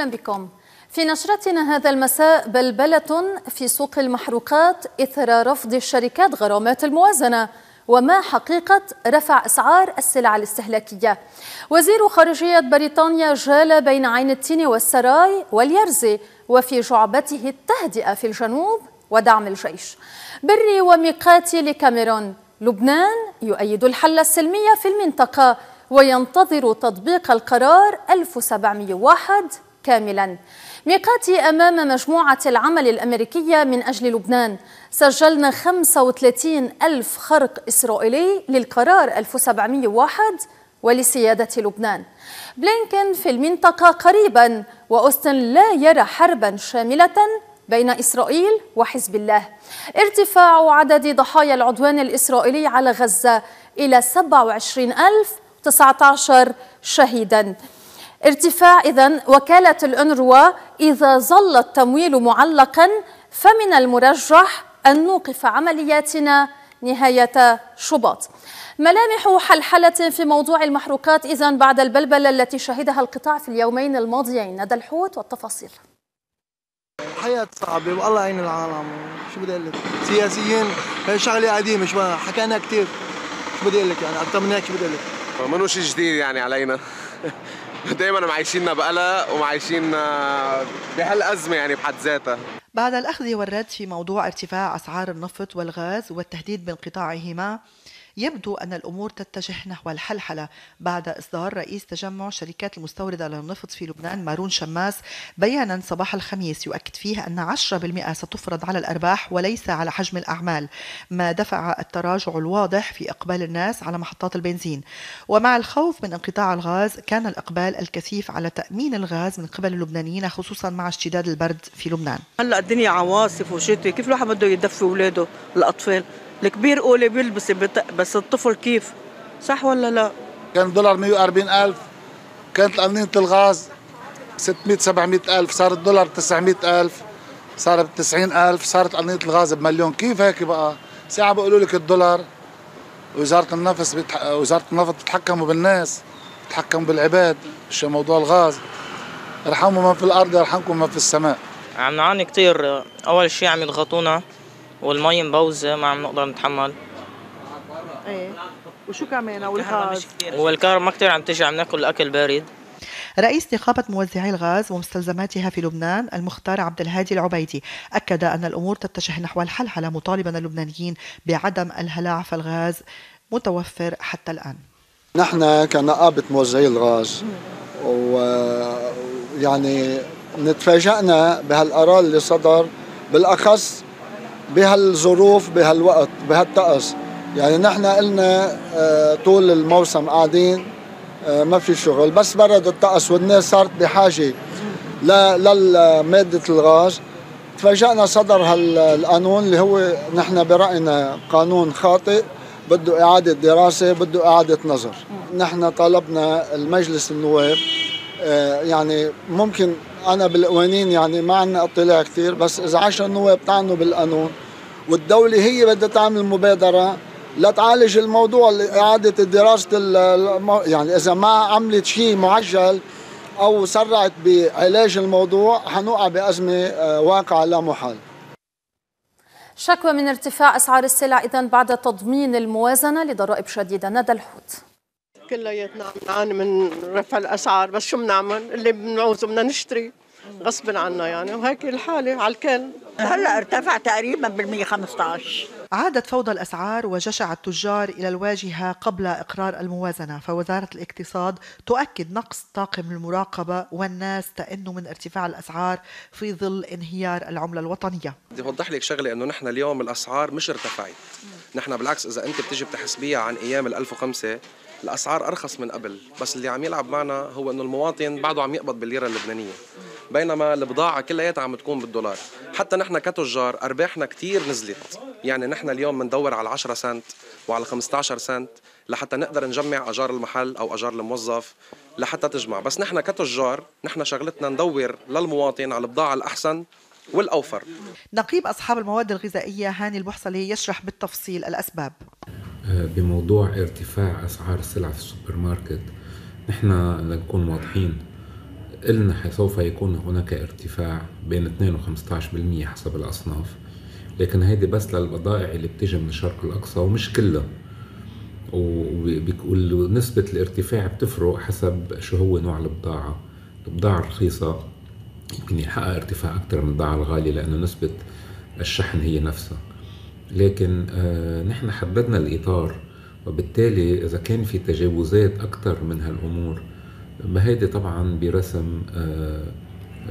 أهلا بكم. في نشرتنا هذا المساء بلبلة في سوق المحروقات إثر رفض الشركات غرامات الموازنة وما حقيقة رفع أسعار السلع الاستهلاكية. وزير خارجية بريطانيا جال بين عين التين والسراي واليرزي وفي جعبته التهدئة في الجنوب ودعم الجيش. بري وميقاتي لكاميرون لبنان يؤيد الحل السلمي في المنطقة وينتظر تطبيق القرار 1701 كاملا. ميقاتي أمام مجموعة العمل الأمريكية من أجل لبنان. سجلنا 35 ألف خرق إسرائيلي للقرار 1701 ولسيادة لبنان. بلينكن في المنطقة قريبا وأوستن لا يرى حربا شاملة بين إسرائيل وحزب الله. ارتفاع عدد ضحايا العدوان الإسرائيلي على غزة إلى 27019 شهيدا. ارتفاع إذن وكالة الأنروا إذا ظل التمويل معلقا فمن المرجح أن نوقف عملياتنا نهاية شباط. ملامح حلحلة في موضوع المحروقات إذن بعد البلبلة التي شهدها القطاع في اليومين الماضيين. ندى الحوت والتفاصيل. الحياة صعبة والله يعين العالم. شو بدي أقول لك؟ سياسيين هي شغلة قديمة شو حكينا كثير شو بدي أقول لك يعني؟ أكثر من هيك شو بدي أقول لك؟ منو شيء جديد يعني علينا. دائما معيشيننا بقلق ومعيشيننا بهالأزمة يعني بحد ذاتها. بعد الأخذ والرد في موضوع ارتفاع أسعار النفط والغاز والتهديد بانقطاعهما يبدو أن الأمور تتجه نحو الحلحلة بعد إصدار رئيس تجمع شركات المستوردة للنفط في لبنان مارون شماس بيانا صباح الخميس. يؤكد فيه أن 10% ستفرض على الأرباح وليس على حجم الأعمال ما دفع التراجع الواضح في إقبال الناس على محطات البنزين. ومع الخوف من انقطاع الغاز كان الإقبال الكثيف على تأمين الغاز من قبل اللبنانيين خصوصا مع اشتداد البرد في لبنان. هلأ الدنيا عواصف وشتي كيف الواحد بده يدفي أولاده الأطفال؟ الكبير قولي بيلبس بس الطفل كيف؟ صح ولا لا؟ كان الدولار 140 ألف كانت قنينة الغاز 600 700 ألف صار الدولار 900 ألف صار ب 90 ألف صارت قنينة الغاز بمليون. كيف هيك بقى؟ ساعة بيقولوا لك الدولار وزارة النفس بتح... وزارة النفط بتحكموا بالناس بتحكموا بالعباد مش موضوع الغاز. ارحموا من في الأرض يرحمكم من في السماء. عم نعاني كثير أول شيء عم يضغطونا. والمي مبوزة ما عم نقدر نتحمل. إيه. وشو كمان؟ والغاز والكهرباء ما كثير عم تجي عم ناكل الاكل بارد. رئيس نقابة موزعي الغاز ومستلزماتها في لبنان المختار عبد الهادي العبيدي أكد أن الأمور تتجه نحو الحلحلة مطالبا اللبنانيين بعدم الهلاع في الغاز متوفر حتى الآن. نحن كنقابة موزعي الغاز ويعني نتفاجأنا بهالقرار اللي صدر بالأخص بهالظروف بهالوقت بهالطقس. يعني نحن قلنا آه، طول الموسم قاعدين آه، ما في شغل. بس برد الطقس والناس صارت بحاجة لمادة الغاز. تفاجأنا صدر هالقانون اللي هو نحن برأينا قانون خاطئ بده إعادة دراسة بده إعادة نظر. نحن طالبنا المجلس النواب آه، يعني ممكن أنا بالقوانين يعني ما عندنا اطلاع كثير بس إذا 10 نواب طعنوا بالقانون والدولة هي بدها تعمل مبادرة لتعالج الموضوع إعادة دراسه يعني إذا ما عملت شيء معجل أو سرعت بعلاج الموضوع حنوقع بأزمة آه، واقعة لا محال. شكوى من ارتفاع أسعار السلع اذا بعد تضمين الموازنة لضرائب شديدة. ندى الحوت. كلياتنا عم نعاني من رفع الأسعار بس شو بنعمل اللي بنعوزه بدنا نشتري غصب عنا يعني. وهيك الحالة على الكل. هلأ ارتفع تقريبا بال 115 عادت فوضى الأسعار وجشع التجار إلى الواجهة قبل إقرار الموازنة فوزارة الاقتصاد تؤكد نقص طاقم المراقبة والناس تئن من ارتفاع الأسعار في ظل انهيار العملة الوطنية. بدي أوضح لك شغلة إنه نحن اليوم الأسعار مش ارتفعت. نحن بالعكس إذا أنت بتيجي بتحسبيها عن أيام ال 1005 الأسعار أرخص من قبل بس اللي عم يلعب معنا هو إنه المواطن بعده عم يقبض بالليرة اللبنانية. بينما البضاعة كلياتها عم تكون بالدولار. حتى نحن كتجار أرباحنا كثير نزلت. يعني نحن اليوم بندور على 10 سنت وعلى 15 سنت لحتى نقدر نجمع أجار المحل أو أجار الموظف لحتى تجمع. بس نحن كتجار نحن شغلتنا ندور للمواطن على البضاعة الأحسن والأوفر. نقيب أصحاب المواد الغذائية هاني البحصلي يشرح بالتفصيل الأسباب. بموضوع ارتفاع أسعار السلع في السوبر ماركت نحن لنكون واضحين قلنا سوف يكون هناك ارتفاع بين 2 و 15% حسب الأصناف لكن هيدي بس للبضائع اللي بتيجي من الشرق الأقصى ومش كلها. ونسبة الارتفاع بتفرق حسب شو هو نوع البضاعة. البضاعة الرخيصة يمكن يحقق ارتفاع أكثر من البضاعة الغالية لأنه نسبة الشحن هي نفسها. لكن آه نحن حددنا الإطار وبالتالي إذا كان في تجاوزات أكثر من هالأمور ما هيدي طبعا برسم آه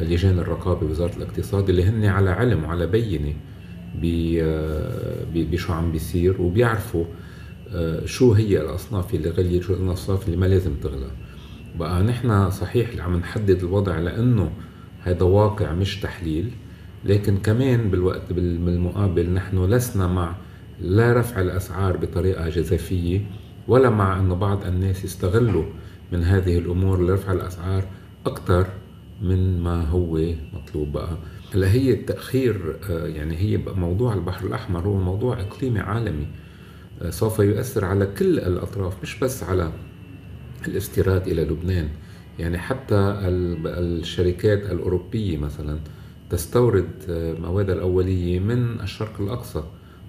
لجان الرقابة بوزارة الاقتصاد اللي هن على علم وعلى بينة آه، بشو عم بيصير وبيعرفوا شو هي الأصناف اللي غليت شو الأصناف اللي ما لازم تغلى. بقى نحن صحيح اللي عم نحدد الوضع لأنه هذا واقع مش تحليل لكن كمان بالوقت بالمقابل نحن لسنا مع لا رفع الأسعار بطريقة جزافية ولا مع أنه بعض الناس يستغلوا من هذه الأمور لرفع الأسعار أكثر من ما هو مطلوب بقى. هلا هي التأخير آه، يعني هي موضوع البحر الأحمر هو موضوع إقليمي عالمي آه، سوف يؤثر على كل الأطراف مش بس على الاستيراد إلى لبنان. يعني حتى الشركات الأوروبية مثلا تستورد آه، مواد الأولية من الشرق الأقصى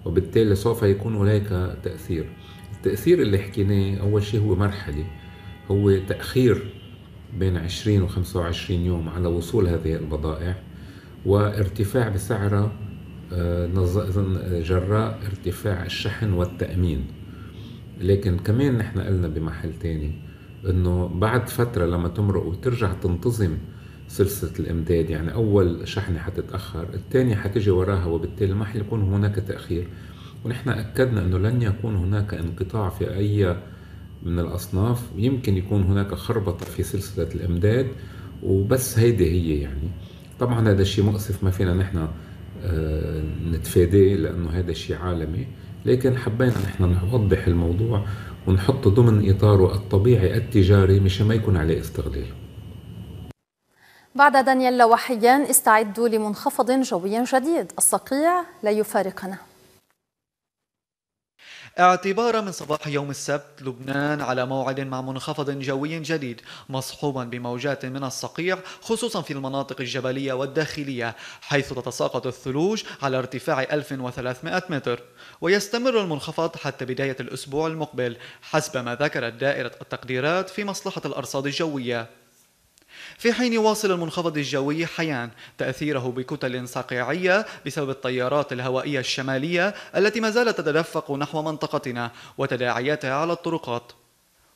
وبالتالي سوف يكون هناك تأثير. التأثير اللي حكيناه أول شيء هو مرحلي هو تأخير بين 20 و 25 يوم على وصول هذه البضائع وارتفاع بسعرها آه، جراء ارتفاع الشحن والتأمين. لكن كمان نحن قلنا بمحل تاني إنه بعد فترة لما تمرق وترجع تنتظم سلسلة الإمداد يعني أول شحنة حتتأخر الثانية حتجي وراها وبالتالي ما حيكون هناك تأخير. ونحن أكدنا أنه لن يكون هناك انقطاع في أي من الأصناف. يمكن يكون هناك خربطة في سلسلة الإمداد وبس هيدي هي يعني. طبعا هذا الشيء مؤسف ما فينا نحن آه، نتفاداه لأنه هذا شيء عالمي. لكن حبينا نحن نوضح الموضوع ونحطه ضمن إطاره الطبيعي التجاري مشان ما يكون عليه استغلال. بعد دانييلا وحيان استعدوا لمنخفض جوي جديد. الصقيع لا يفارقنا. اعتبارا من صباح يوم السبت لبنان على موعد مع منخفض جوي جديد مصحوبا بموجات من الصقيع خصوصا في المناطق الجبلية والداخلية حيث تتساقط الثلوج على ارتفاع 1300 متر. ويستمر المنخفض حتى بداية الأسبوع المقبل حسب ما ذكرت دائرة التقديرات في مصلحة الأرصاد الجوية. في حين يواصل المنخفض الجوي حيان. تأثيره بكتل صقيعية بسبب التيارات الهوائية الشمالية التي ما زالت تتدفق نحو منطقتنا وتداعياتها على الطرقات.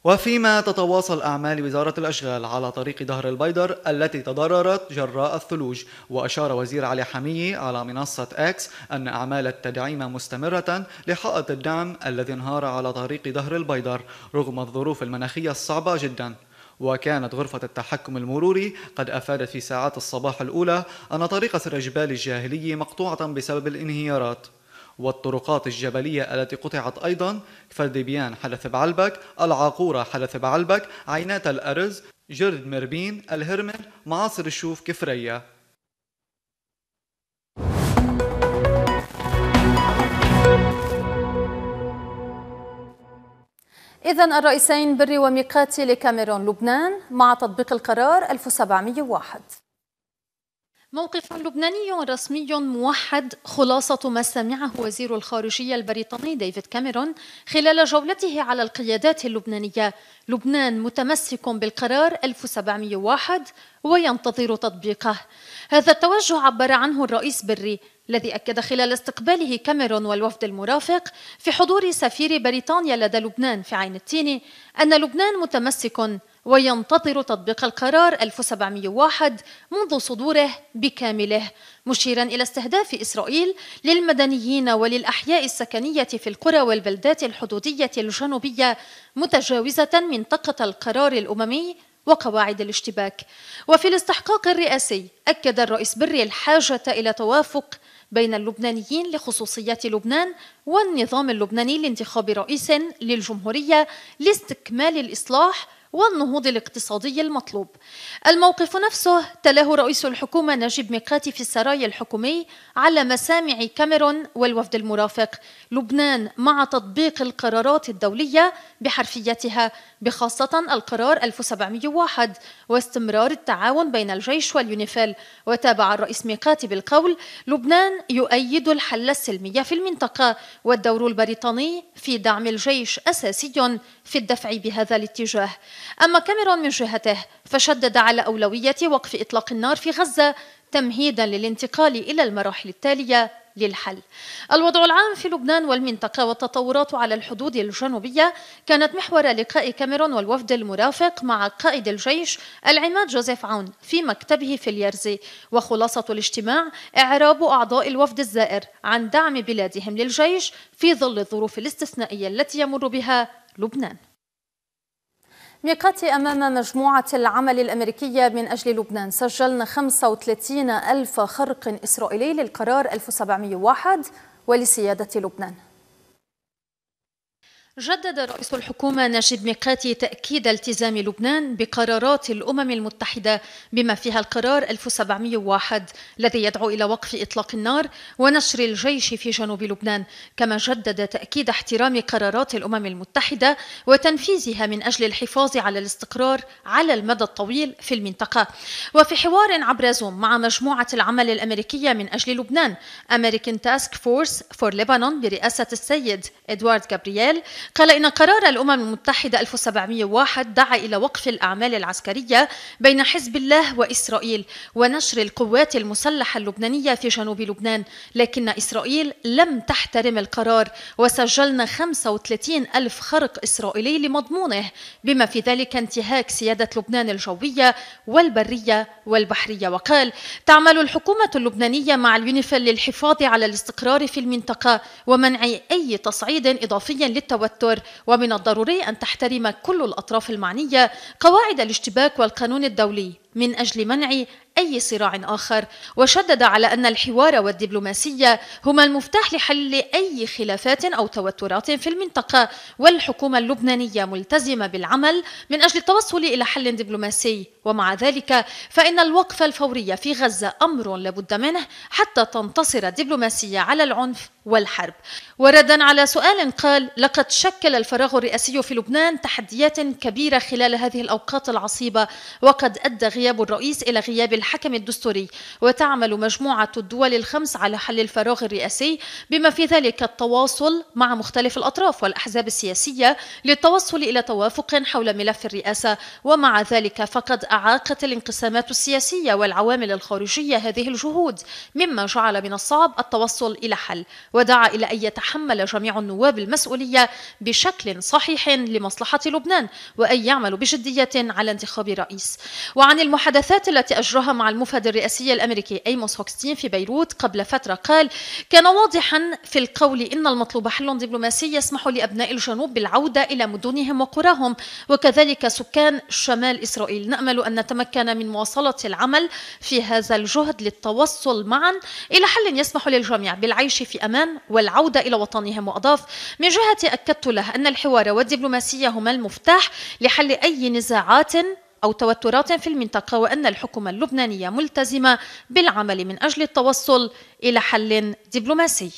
وفيما تتواصل أعمال وزارة الأشغال على طريق ظهر البيدر التي تضررت جراء الثلوج. وأشار وزير علي حمية على منصة أكس أن أعمال التدعيم مستمرة لحائط الدعم الذي انهار على طريق ظهر البيدر رغم الظروف المناخية الصعبة جداً. وكانت غرفة التحكم المروري قد أفادت في ساعات الصباح الأولى أن طريق سرجبال الجاهلية مقطوعة بسبب الانهيارات والطرقات الجبلية التي قطعت أيضا فردبيان حدث بعلبك العاقورة حدث بعلبك عينات الأرز جرد مربين الهرمن معاصر الشوف كفرية. إذا الرئيسين بري وميقاتي لكاميرون لبنان مع تطبيق القرار 1701 موقف لبناني رسمي موحد خلاصة ما سمعه وزير الخارجية البريطاني ديفيد كاميرون خلال جولته على القيادات اللبنانية. لبنان متمسك بالقرار 1701 وينتظر تطبيقه. هذا التوجه عبر عنه الرئيس بري. الذي أكد خلال استقباله كاميرون والوفد المرافق في حضور سفير بريطانيا لدى لبنان في عين التين أن لبنان متمسك وينتظر تطبيق القرار 1701 منذ صدوره بكامله مشيرا إلى استهداف إسرائيل للمدنيين وللأحياء السكنية في القرى والبلدات الحدودية الجنوبية متجاوزة منطقة القرار الأممي وقواعد الاشتباك. وفي الاستحقاق الرئاسي أكد الرئيس بري الحاجة إلى توافق بين اللبنانيين لخصوصيات لبنان والنظام اللبناني لانتخاب رئيس للجمهورية لاستكمال الإصلاح والنهوض الاقتصادي المطلوب. الموقف نفسه تلاه رئيس الحكومة نجيب ميقاتي في السراي الحكومي على مسامع كاميرون والوفد المرافق. لبنان مع تطبيق القرارات الدولية بحرفيتها بخاصة القرار 1701 واستمرار التعاون بين الجيش واليونيفيل. وتابع الرئيس ميقاتي بالقول لبنان يؤيد الحل السلمي في المنطقة والدور البريطاني في دعم الجيش أساسي في الدفع بهذا الاتجاه أما كاميرون من جهته فشدد على أولوية وقف إطلاق النار في غزة تمهيدا للانتقال إلى المراحل التالية للحل. الوضع العام في لبنان والمنطقة والتطورات على الحدود الجنوبية كانت محور لقاء كاميرون والوفد المرافق مع قائد الجيش العماد جوزيف عون في مكتبه في اليرزي وخلاصة الاجتماع إعراب أعضاء الوفد الزائر عن دعم بلادهم للجيش في ظل الظروف الاستثنائية التي يمر بها لبنان. ميقاتي أمام مجموعة العمل الأمريكية من أجل لبنان. سجلنا 35 ألف خرق إسرائيلي للقرار 1701 ولسيادة لبنان. جدد رئيس الحكومة نجيب ميقاتي تأكيد التزام لبنان بقرارات الأمم المتحدة بما فيها القرار 1701 الذي يدعو إلى وقف إطلاق النار ونشر الجيش في جنوب لبنان. كما جدد تأكيد احترام قرارات الأمم المتحدة وتنفيذها من أجل الحفاظ على الاستقرار على المدى الطويل في المنطقة. وفي حوار عبر زوم مع مجموعة العمل الأمريكية من أجل لبنان American Task Force for Lebanon برئاسة السيد إدوارد جابرييل قال إن قرار الأمم المتحدة 1701 دعا إلى وقف الأعمال العسكرية بين حزب الله وإسرائيل ونشر القوات المسلحة اللبنانية في جنوب لبنان لكن إسرائيل لم تحترم القرار وسجلنا 35 ألف خرق إسرائيلي لمضمونه بما في ذلك انتهاك سيادة لبنان الجوية والبرية والبحرية. وقال تعمل الحكومة اللبنانية مع اليونيفيل للحفاظ على الاستقرار في المنطقة ومنع أي تصعيد إضافي للتوتر التوتر ومن الضروري أن تحترم كل الأطراف المعنية قواعد الاشتباك والقانون الدولي. من أجل منع أي صراع آخر. وشدد على أن الحوار والدبلوماسية هما المفتاح لحل أي خلافات أو توترات في المنطقة. والحكومة اللبنانية ملتزمة بالعمل من أجل التوصل إلى حل دبلوماسي. ومع ذلك فإن الوقف الفوري في غزة أمر لابد منه حتى تنتصر الدبلوماسية على العنف والحرب. وردا على سؤال قال لقد شكل الفراغ الرئاسي في لبنان تحديات كبيرة خلال هذه الأوقات العصيبة. وقد أدى غياب الرئيس إلى غياب الحكم الدستوري. وتعمل مجموعة الدول الخمس على حل الفراغ الرئاسي بما في ذلك التواصل مع مختلف الأطراف والأحزاب السياسية للتوصل إلى توافق حول ملف الرئاسة. ومع ذلك فقد أعاقت الانقسامات السياسية والعوامل الخارجية هذه الجهود مما جعل من الصعب التوصل إلى حل. ودعا إلى أن يتحمل جميع النواب المسؤولية بشكل صحيح لمصلحة لبنان وأن يعملوا بجدية على انتخاب رئيس. وعن المحادثات التي أجراها مع المفاد الرئاسي الأمريكي أيموس هوكستين في بيروت قبل فترة قال كان واضحا في القول إن المطلوب حل دبلوماسي يسمح لأبناء الجنوب بالعودة إلى مدنهم وقراهم وكذلك سكان شمال إسرائيل. نأمل أن نتمكن من مواصلة العمل في هذا الجهد للتوصل معا إلى حل يسمح للجميع بالعيش في أمان والعودة إلى وطنهم وأضاف من جهة أكدت له أن الحوار والدبلوماسية هما المفتاح لحل أي نزاعات أو توترات في المنطقة وأن الحكومة اللبنانية ملتزمة بالعمل من أجل التوصل إلى حل دبلوماسي.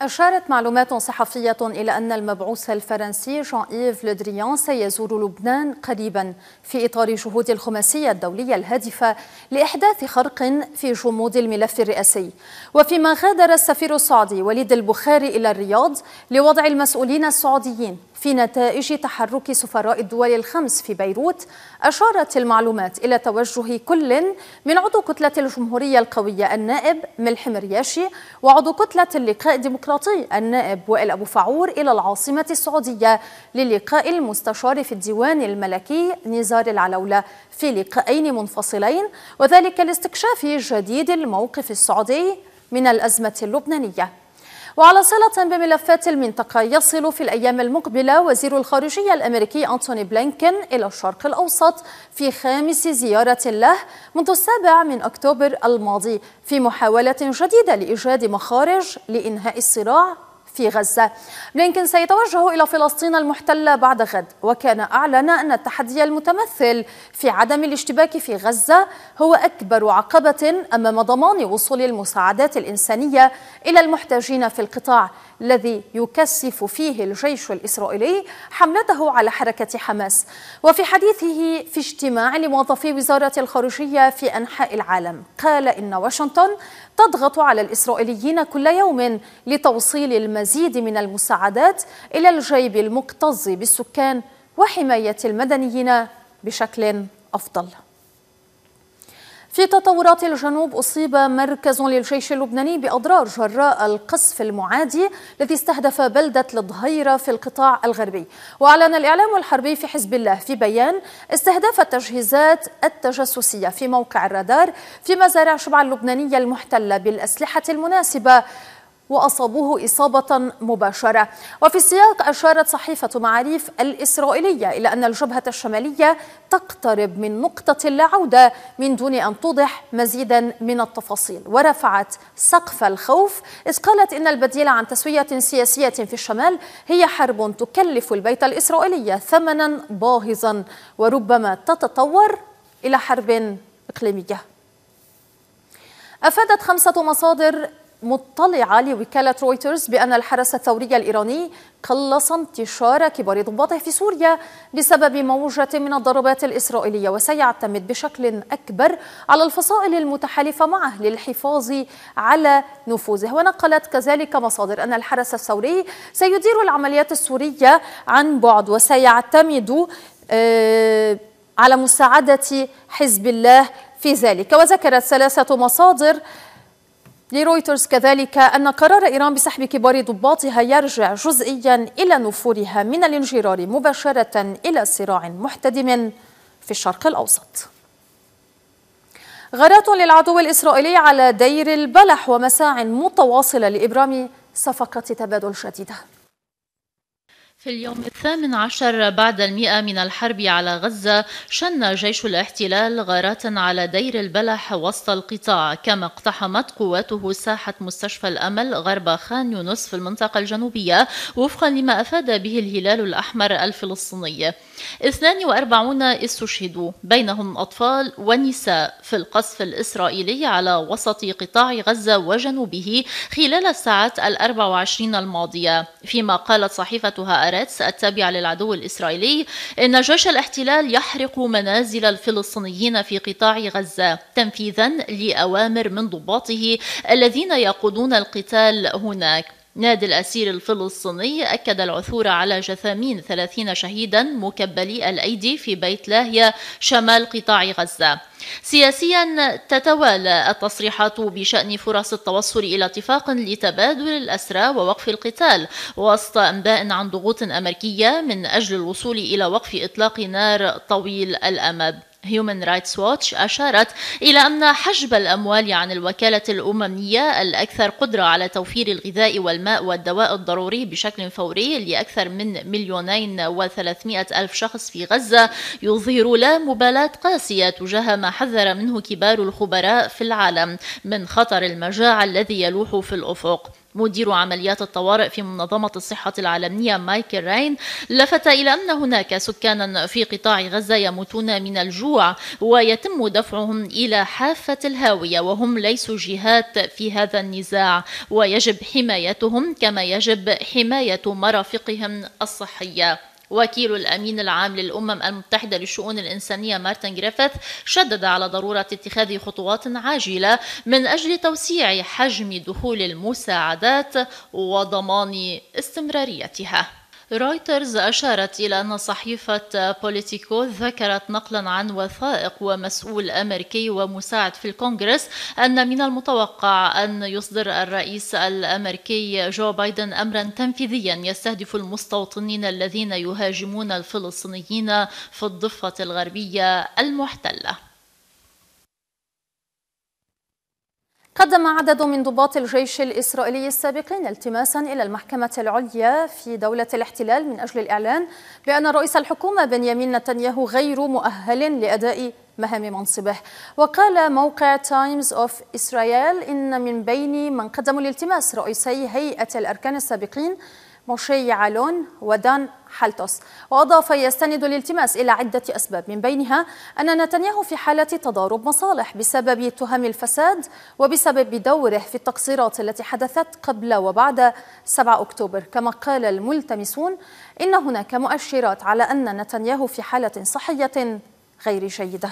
أشارت معلومات صحفية إلى أن المبعوث الفرنسي جان إيف لودريان سيزور لبنان قريبا في إطار جهود الخماسية الدولية الهادفة لإحداث خرق في جمود الملف الرئاسي. وفيما غادر السفير السعودي وليد البخاري إلى الرياض لوضع المسؤولين السعوديين. في نتائج تحرك سفراء الدول الخمس في بيروت أشارت المعلومات إلى توجه كل من عضو كتلة الجمهورية القوية النائب ملحم رياشي وعضو كتلة اللقاء الديمقراطي النائب وائل أبو فعور إلى العاصمة السعودية للقاء المستشار في الديوان الملكي نزار العلولة في لقاءين منفصلين وذلك لاستكشاف جديد الموقف السعودي من الأزمة اللبنانية. وعلى صلة بملفات المنطقة يصل في الأيام المقبلة وزير الخارجية الأمريكي أنتوني بلينكن إلى الشرق الأوسط في خامس زيارة له منذ السابع من أكتوبر الماضي في محاولة جديدة لإيجاد مخارج لإنهاء الصراع. في غزة. بلينكن سيتوجه إلى فلسطين المحتلة بعد غد وكان أعلن أن التحدي المتمثل في عدم الاشتباك في غزة هو أكبر عقبة أمام ضمان وصول المساعدات الإنسانية إلى المحتاجين في القطاع الذي يكثف فيه الجيش الإسرائيلي حملته على حركة حماس. وفي حديثه في اجتماع لموظفي وزارة الخارجية في أنحاء العالم قال إن واشنطن تضغط على الإسرائيليين كل يوم لتوصيل المزيد من المساعدات إلى الجيب المكتظ بالسكان وحماية المدنيين بشكل أفضل. في تطورات الجنوب أصيب مركز للجيش اللبناني بأضرار جراء القصف المعادي الذي استهدف بلدة الظهيرة في القطاع الغربي. وأعلن الإعلام الحربي في حزب الله في بيان استهداف التجهيزات التجسسية في موقع الرادار في مزارع شبع اللبنانية المحتلة بالأسلحة المناسبة وأصابوه إصابة مباشرة. وفي السياق أشارت صحيفة معاريف الإسرائيلية إلى أن الجبهة الشمالية تقترب من نقطة لا عودة من دون أن توضح مزيدا من التفاصيل. ورفعت سقف الخوف إذ قالت إن البديل عن تسوية سياسية في الشمال هي حرب تكلف البيت الإسرائيلي ثمنا باهظا وربما تتطور إلى حرب إقليمية. أفادت خمسة مصادر مطلعة لوكالة رويترز بأن الحرس الثوري الإيراني قلص انتشار كبار ضباطه في سوريا بسبب موجة من الضربات الإسرائيلية وسيعتمد بشكل أكبر على الفصائل المتحالفة معه للحفاظ على نفوذه. ونقلت كذلك مصادر أن الحرس الثوري سيدير العمليات السورية عن بعد وسيعتمد آه، على مساعدة حزب الله في ذلك. وذكرت ثلاثة مصادر لرويترز كذلك أن قرار إيران بسحب كبار ضباطها يرجع جزئيا إلى نفورها من الانجرار مباشرة إلى صراع محتدم في الشرق الأوسط. غارات للعدو الإسرائيلي على دير البلح ومساع متواصلة لإبرام صفقة تبادل جديدة في اليوم الثامن عشر بعد المئة من الحرب على غزة شن جيش الاحتلال غارات على دير البلح وسط القطاع. كما اقتحمت قواته ساحة مستشفى الأمل غرب خان يونس في المنطقة الجنوبية وفقا لما أفاد به الهلال الأحمر الفلسطيني. 42 استشهدوا بينهم أطفال ونساء. في القصف الإسرائيلي على وسط قطاع غزة وجنوبه خلال الساعات الأربع وعشرين الماضية. فيما قالت صحيفتها أراتس التابعة للعدو الإسرائيلي إن جيش الاحتلال يحرق منازل الفلسطينيين في قطاع غزة تنفيذا لأوامر من ضباطه الذين يقودون القتال هناك. نادي الأسير الفلسطيني أكد العثور على جثامين 30 شهيدا مكبلي الأيدي في بيت لاهيا شمال قطاع غزة. سياسيا تتوالى التصريحات بشأن فرص التوصل إلى اتفاق لتبادل الأسرى ووقف القتال وسط أنباء عن ضغوط أمريكية من أجل الوصول إلى وقف إطلاق نار طويل الأمد. هيومن رايتس ووتش أشارت إلى أن حجب الأموال عن الوكالة الأممية الأكثر قدرة على توفير الغذاء والماء والدواء الضروري بشكل فوري لأكثر من مليونين وثلاثمائة ألف شخص في غزة يظهر لا مبالاة قاسية تجاه ما حذر منه كبار الخبراء في العالم من خطر المجاعة الذي يلوح في الأفق. مدير عمليات الطوارئ في منظمة الصحة العالمية مايكل راين لفت إلى أن هناك سكانا في قطاع غزة يموتون من الجوع ويتم دفعهم إلى حافة الهاوية وهم ليسوا جهات في هذا النزاع. ويجب حمايتهم كما يجب حماية مرافقهم الصحية. وكيل الأمين العام للأمم المتحدة للشؤون الإنسانية مارتن جريفيث شدد على ضرورة اتخاذ خطوات عاجلة من أجل توسيع حجم دخول المساعدات وضمان استمراريتها. رويترز أشارت إلى أن صحيفة بوليتيكو ذكرت نقلا عن وثائق ومسؤول أمريكي ومساعد في الكونغرس أن من المتوقع أن يصدر الرئيس الأمريكي جو بايدن أمرا تنفيذيا يستهدف المستوطنين الذين يهاجمون الفلسطينيين في الضفة الغربية المحتلة. قدم عدد من ضباط الجيش الإسرائيلي السابقين التماسا إلى المحكمة العليا في دولة الاحتلال من أجل الإعلان بأن رئيس الحكومة بنيامين نتنياهو غير مؤهل لأداء مهام منصبه. وقال موقع تايمز اوف إسرائيل إن من بين من قدموا الالتماس رئيسي هيئة الأركان السابقين موشي يعالون ودان حالوتس وأضاف يستند الالتماس إلى عدة أسباب من بينها أن نتنياهو في حالة تضارب مصالح بسبب تهم الفساد وبسبب دوره في التقصيرات التي حدثت قبل وبعد 7 أكتوبر. كما قال الملتمسون إن هناك مؤشرات على أن نتنياهو في حالة صحية غير جيدة.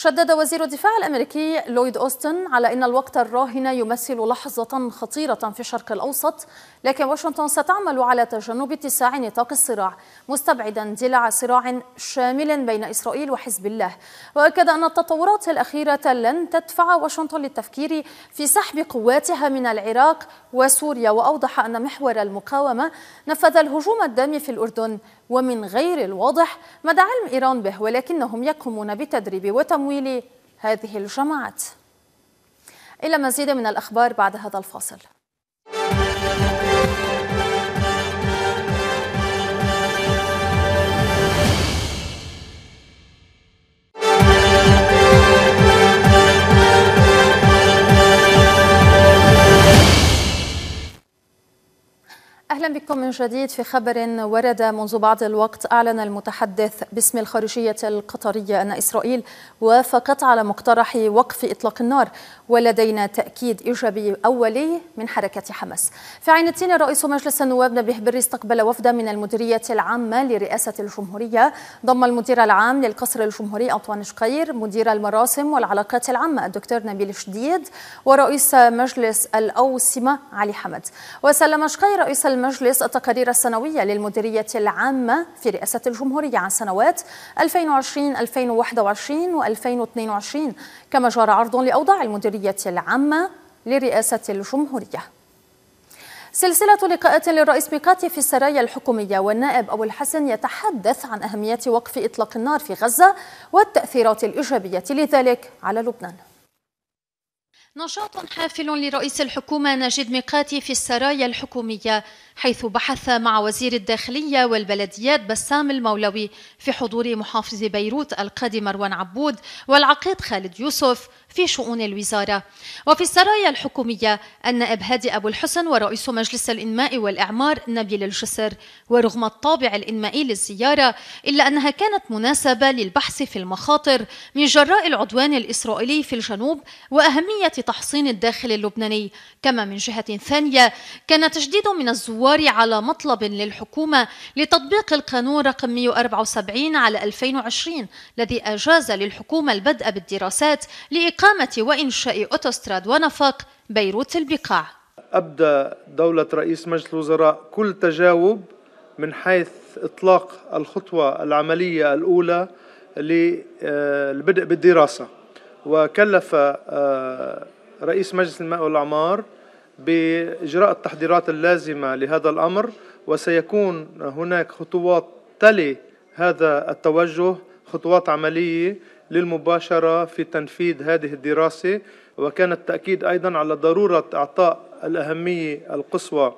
شدد وزير الدفاع الأمريكي لويد أوستن على إن الوقت الراهن يمثل لحظة خطيرة في الشرق الأوسط لكن واشنطن ستعمل على تجنب اتساع نطاق الصراع مستبعدا اندلاع صراع شامل بين إسرائيل وحزب الله. وأكد أن التطورات الأخيرة لن تدفع واشنطن للتفكير في سحب قواتها من العراق وسوريا وأوضح أن محور المقاومة نفذ الهجوم الدامي في الأردن ومن غير الواضح مدى علم إيران به ولكنهم يقومون بتدريب وتمويل هذه الجماعات. إلى مزيد من الأخبار بعد هذا الفاصل. أهلا بكم من جديد في خبر ورد منذ بعض الوقت أعلن المتحدث باسم الخارجية القطرية أن إسرائيل وافقت على مقترح وقف إطلاق النار ولدينا تأكيد إيجابي أولي من حركة حماس. في عين التين رئيس مجلس النواب نبيه بري استقبل وفدا من المديرية العامة لرئاسة الجمهورية. ضم المدير العام للقصر الجمهوري أنطوان شقير مدير المراسم والعلاقات العامة الدكتور نبيل شديد ورئيس مجلس الأوسمة علي حمد. وسلم شقير رئيس المجلس التقارير السنوية للمديرية العامة في رئاسة الجمهورية عن سنوات 2020 2021 و2022 كما جرى عرض لأوضاع المديرية العامة لرئاسة الجمهورية. سلسلة لقاءات للرئيس ميقاتي في السرايا الحكومية والنائب أبو الحسن يتحدث عن أهمية وقف إطلاق النار في غزة والتأثيرات الإيجابية لذلك على لبنان. نشاط حافل لرئيس الحكومة نجيب ميقاتي في السرايا الحكومية. حيث بحث مع وزير الداخلية والبلديات بسام المولوي في حضور محافظ بيروت القاضي مروان عبود والعقيد خالد يوسف في شؤون الوزارة. وفي السرايا الحكومية النائب هادي أبو الحسن ورئيس مجلس الإنماء والإعمار نبيل الجسر ورغم الطابع الإنمائي للزيارة إلا أنها كانت مناسبة للبحث في المخاطر من جراء العدوان الإسرائيلي في الجنوب وأهمية تحصين الداخل اللبناني. كما من جهة ثانية كان تجديد من الزوار على مطلب للحكومة لتطبيق القانون رقم 174 على 2020 الذي أجاز للحكومة البدء بالدراسات لإقامة وإنشاء أوتوستراد ونفق بيروت البقاع. أبدى دولة رئيس مجلس الوزراء كل تجاوب من حيث إطلاق الخطوة العملية الأولى للبدء بالدراسة. وكلف رئيس مجلس الماء والأعمار بإجراء التحضيرات اللازمة لهذا الأمر وسيكون هناك خطوات تلي هذا التوجه خطوات عملية للمباشرة في تنفيذ هذه الدراسة وكان التأكيد أيضا على ضرورة إعطاء الأهمية القصوى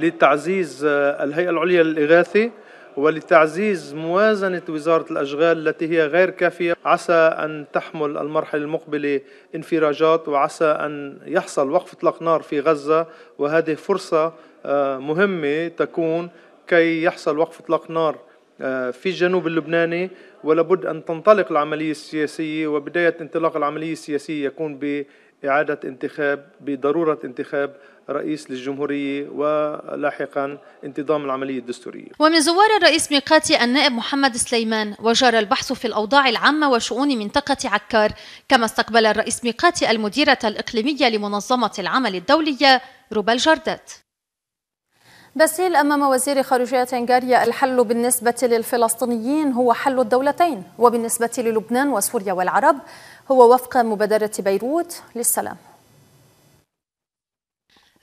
لتعزيز الهيئة العليا للإغاثة. ولتعزيز موازنة وزارة الأشغال التي هي غير كافية عسى أن تحمل المرحلة المقبلة انفراجات وعسى أن يحصل وقف إطلاق نار في غزة. وهذه فرصة آه، مهمة تكون كي يحصل وقف إطلاق نار آه، في الجنوب اللبناني. ولابد أن تنطلق العملية السياسية وبداية انطلاق العملية السياسية يكون بإعادة انتخاب بضرورة انتخاب رئيس للجمهورية ولاحقا انتظام العملية الدستورية. ومن زوار الرئيس ميقاتي النائب محمد سليمان وجرى البحث في الأوضاع العامة وشؤون منطقة عكار كما استقبل الرئيس ميقاتي المديرة الإقليمية لمنظمة العمل الدولية روبا الجردات باسيل أمام وزير خارجية هنغاريا الحل بالنسبة للفلسطينيين هو حل الدولتين وبالنسبة للبنان وسوريا والعرب هو وفق مبادرة بيروت. للسلام.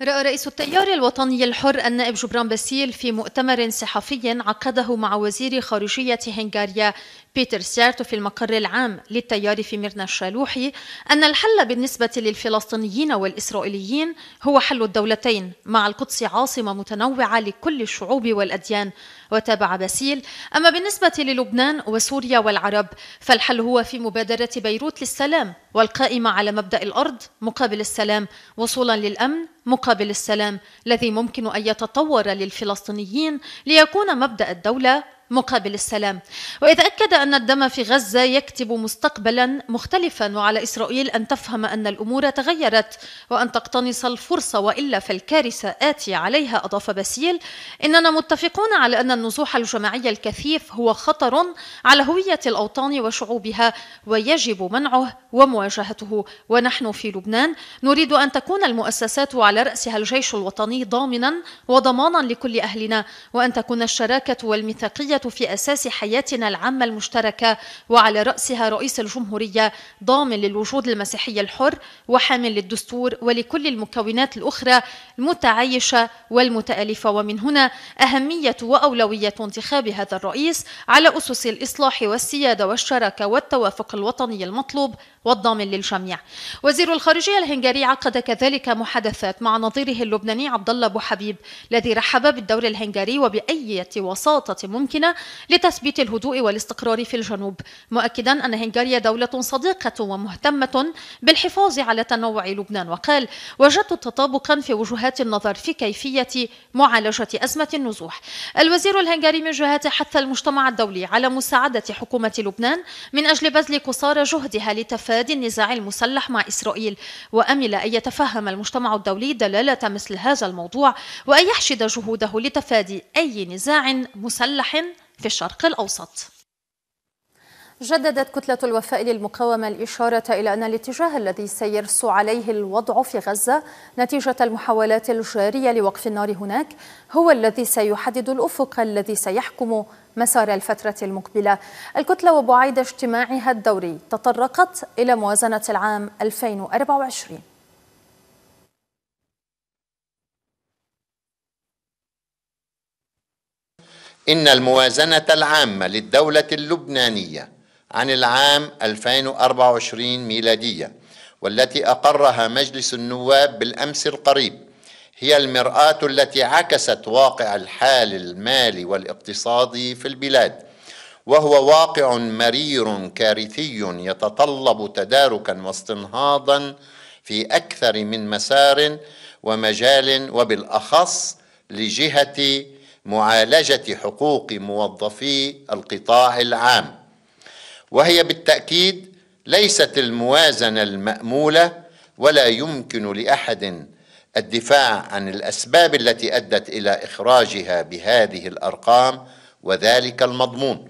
رأى رئيس التيار الوطني الحر النائب جبران باسيل في مؤتمر صحفي عقده مع وزير خارجية هنغاريا بيتر سيارتو في المقر العام للتيار في ميرنا الشالوحي أن الحل بالنسبة للفلسطينيين والإسرائيليين هو حل الدولتين مع القدس عاصمة متنوعة لكل الشعوب والأديان. وتابع باسيل أما بالنسبة للبنان وسوريا والعرب فالحل هو في مبادرة بيروت للسلام والقائمة على مبدأ الأرض مقابل السلام وصولا للأمن مقابل السلام الذي ممكن أن يتطور للفلسطينيين ليكون مبدأ الدولة مقابل السلام. وإذا أكد أن الدم في غزة يكتب مستقبلا مختلفا وعلى إسرائيل أن تفهم أن الأمور تغيرت وأن تقتنص الفرصة وإلا فالكارثة آتية عليها أضاف باسيل. إننا متفقون على أن النزوح الجماعي الكثيف هو خطر على هوية الأوطان وشعوبها ويجب منعه ومواجهته. ونحن في لبنان نريد أن تكون المؤسسات على رأسها الجيش الوطني ضامنا وضمانا لكل أهلنا وأن تكون الشراكة والميثاقية في أساس حياتنا العامة المشتركة وعلى رأسها رئيس الجمهورية ضامن للوجود المسيحي الحر وحامل للدستور ولكل المكونات الأخرى المتعايشة والمتآلفة. ومن هنا أهمية وأولوية انتخاب هذا الرئيس على أسس الإصلاح والسيادة والشراكة والتوافق الوطني المطلوب والضامن للجميع. وزير الخارجية الهنغاري عقد كذلك محادثات مع نظيره اللبناني عبد الله أبو حبيب الذي رحب بالدور الهنغاري وبأية وساطة ممكنة لتثبيت الهدوء والاستقرار في الجنوب، مؤكدا أن هنغاريا دولة صديقة ومهتمة بالحفاظ على تنوع لبنان وقال: وجدت تطابقا في وجهات النظر في كيفية معالجة أزمة النزوح. الوزير الهنغاري من جهته حث المجتمع الدولي على مساعدة حكومة لبنان من أجل بذل قصارى جهدها لتفادي تفادي النزاع المسلح مع إسرائيل. وأمل أن يتفهم المجتمع الدولي دلالة مثل هذا الموضوع وأن يحشد جهوده لتفادي أي نزاع مسلح في الشرق الأوسط. جددت كتلة الوفاء للمقاومة الإشارة إلى أن الاتجاه الذي سيرسو عليه الوضع في غزة نتيجة المحاولات الجارية لوقف النار هناك هو الذي سيحدد الأفق الذي سيحكم مسار الفترة المقبلة. الكتلة وبعيد اجتماعها الدوري تطرقت إلى موازنة العام 2024 إن الموازنة العامة للدولة اللبنانية عن العام 2024 ميلادية والتي أقرها مجلس النواب بالأمس القريب. هي المرآة التي عكست واقع الحال المالي والاقتصادي في البلاد وهو واقع مرير كارثي يتطلب تداركا واستنهاضا في أكثر من مسار ومجال وبالأخص لجهة معالجة حقوق موظفي القطاع العام. وهي بالتأكيد ليست الموازنة المأمولة ولا يمكن لأحد الدفاع عن الأسباب التي أدت إلى إخراجها بهذه الأرقام وذلك المضمون.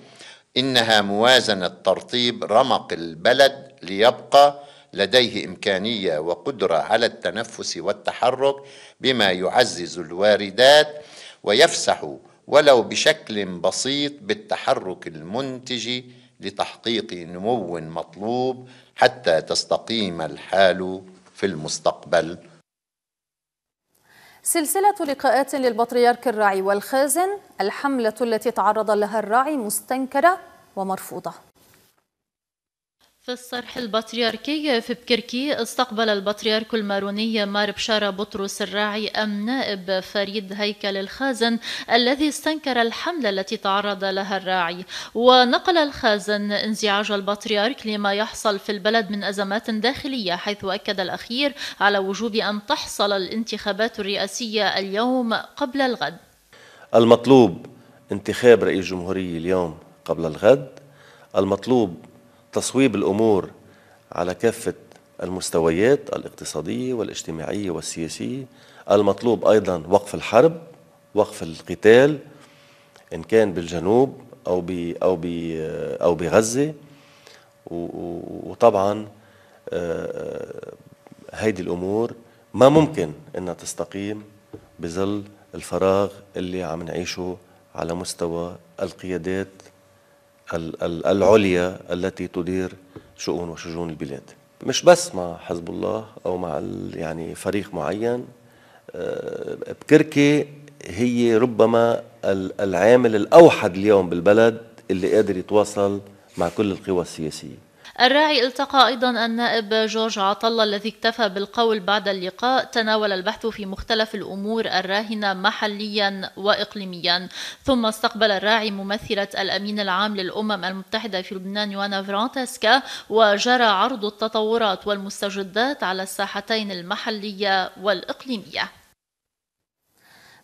إنها موازنة ترطيب رمق البلد ليبقى لديه إمكانية وقدرة على التنفس والتحرك بما يعزز الواردات ويفسح ولو بشكل بسيط بالتحرك المنتج لتحقيق نمو مطلوب حتى تستقيم الحال في المستقبل. سلسلة لقاءات للبطريرك الراعي والخازن الحملة التي تعرض لها الراعي مستنكرة ومرفوضة. في الصرح البطريركي في بكركي استقبل البطريرك الماروني مار بشارة بطرس الراعي أم نائب فريد هيكل الخازن الذي استنكر الحملة التي تعرض لها الراعي. ونقل الخازن انزعاج البطريرك لما يحصل في البلد من أزمات داخلية حيث أكد الأخير على وجوب أن تحصل الانتخابات الرئاسية اليوم قبل الغد. المطلوب انتخاب رئيس جمهورية اليوم قبل الغد. المطلوب تصويب الأمور على كافة المستويات الاقتصادية والاجتماعية والسياسية المطلوب أيضا وقف الحرب وقف القتال إن كان بالجنوب أو ب أو ب أو بغزة. وطبعا آه، هيدي الأمور ما ممكن إنها تستقيم بظل الفراغ اللي عم نعيشه على مستوى القيادات العليا التي تدير شؤون وشجون البلاد. مش بس مع حزب الله أو مع يعني فريق معين. آه، بكركي هي ربما العامل الأوحد اليوم بالبلد اللي قادر يتواصل مع كل القوى السياسية. الراعي التقى أيضا النائب جورج عطلة الذي اكتفى بالقول بعد اللقاء. تناول البحث في مختلف الأمور الراهنة محليا وإقليميا. ثم استقبل الراعي ممثلة الأمين العام للأمم المتحدة في لبنان يوانا فرانتسكا وجرى عرض التطورات والمستجدات على الساحتين المحلية والإقليمية.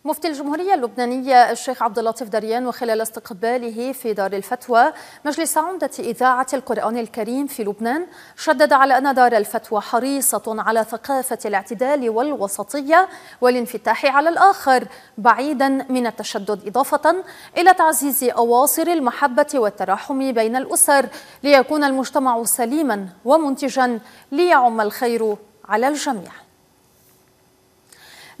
مفتي الجمهورية اللبنانية الشيخ عبد اللطيف دريان وخلال استقباله في دار الفتوى مجلس عمدة إذاعة القرآن الكريم في لبنان شدد على أن دار الفتوى حريصة على ثقافة الاعتدال والوسطية والانفتاح على الآخر بعيدا من التشدد إضافة إلى تعزيز أواصر المحبة والتراحم بين الأسر ليكون المجتمع سليما ومنتجا ليعم الخير على الجميع.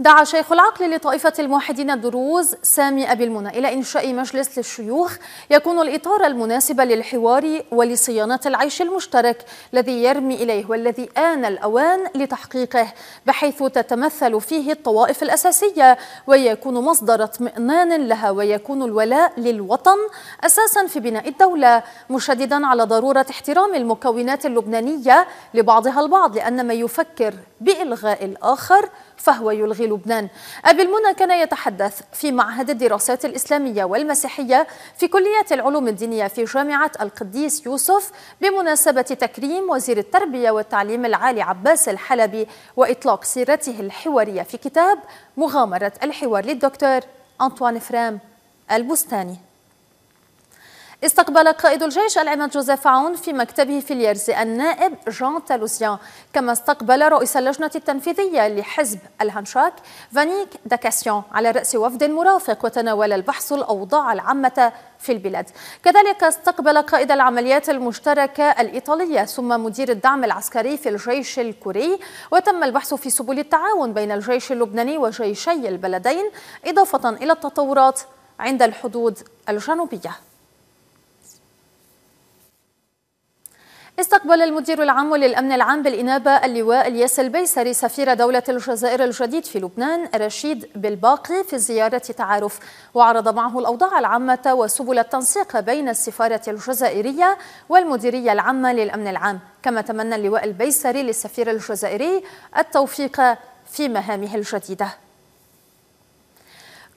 دعا شيخ العقل لطائفة الموحدين الدروز سامي أبي المنى إلى إنشاء مجلس للشيوخ يكون الإطار المناسب للحوار ولصيانة العيش المشترك الذي يرمي إليه والذي آن الأوان لتحقيقه بحيث تتمثل فيه الطوائف الأساسية ويكون مصدر اطمئنان لها ويكون الولاء للوطن أساسا في بناء الدولة مشددا على ضرورة احترام المكونات اللبنانية لبعضها البعض لأن من يفكر بإلغاء الآخر فهو يلغي لبنان. أبي المنى كان يتحدث في معهد الدراسات الإسلامية والمسيحية في كلية العلوم الدينية في جامعة القديس يوسف بمناسبة تكريم وزير التربية والتعليم العالي عباس الحلبي وإطلاق سيرته الحوارية في كتاب مغامرة الحوار للدكتور أنطوان فرام البستاني. استقبل قائد الجيش العماد جوزيف عون في مكتبه في اليرز النائب جان تالوسيان كما استقبل رئيس اللجنة التنفيذية لحزب الهنشاك فانيك داكاسيون على رأس وفد مرافق وتناول البحث الأوضاع العامة في البلاد. كذلك استقبل قائد العمليات المشتركة الإيطالية ثم مدير الدعم العسكري في الجيش الكوري وتم البحث في سبل التعاون بين الجيش اللبناني وجيشي البلدين إضافة إلى التطورات عند الحدود الجنوبية. استقبل المدير العام للأمن العام بالإنابة اللواء الياس البيسري سفير دولة الجزائر الجديد في لبنان رشيد بالباقي في زيارة تعارف. وعرض معه الأوضاع العامة وسبل التنسيق بين السفارة الجزائرية والمديرية العامة للأمن العام. كما تمنى اللواء البيسري للسفير الجزائري التوفيق في مهامه الجديدة.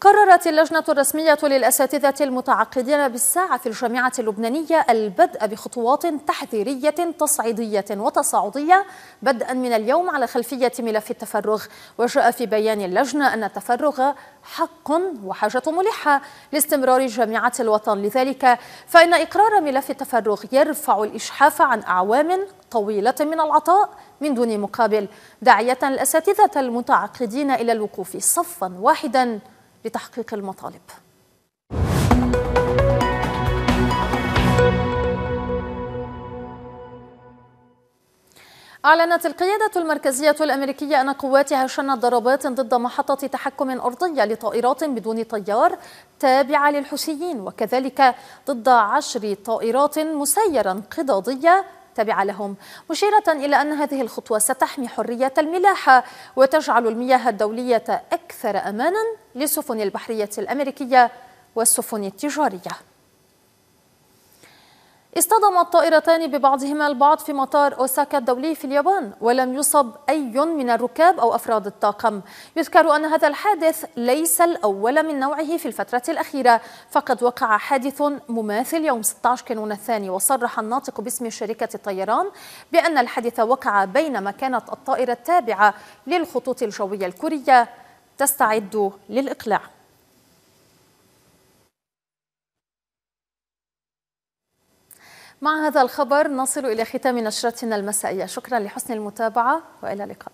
قررت اللجنة الرسمية للأساتذة المتعقدين بالساعة في الجامعة اللبنانية البدء بخطوات تحذيرية تصعيدية وتصاعدية بدءا من اليوم على خلفية ملف التفرغ. وجاء في بيان اللجنة أن التفرغ حق وحاجة ملحة لاستمرار جامعة الوطن. لذلك فإن إقرار ملف التفرغ يرفع الإشحاف عن أعوام طويلة من العطاء من دون مقابل داعية الأساتذة المتعقدين إلى الوقوف صفا واحدا لتحقيق المطالب. أعلنت القيادة المركزية الأمريكية أن قواتها شنت ضربات ضد محطة تحكم أرضية لطائرات بدون طيار تابعة للحوثيين وكذلك ضد عشر طائرات مسيرة انقضاضية تابعة لهم مشيرة إلى أن هذه الخطوة ستحمي حرية الملاحة وتجعل المياه الدولية أكثر أمانا للسفن البحرية الأمريكية والسفن التجارية. اصطدم الطائرتان ببعضهما البعض في مطار أوساكا الدولي في اليابان ولم يصب أي من الركاب أو أفراد الطاقم. يذكر أن هذا الحادث ليس الأول من نوعه في الفترة الأخيرة. فقد وقع حادث مماثل يوم 16 كانون الثاني وصرح الناطق باسم شركة الطيران بأن الحادث وقع بينما كانت الطائرة التابعة للخطوط الجوية الكورية. تستعد للإقلاع. مع هذا الخبر نصل إلى ختام نشرتنا المسائية. شكرا لحسن المتابعة وإلى اللقاء.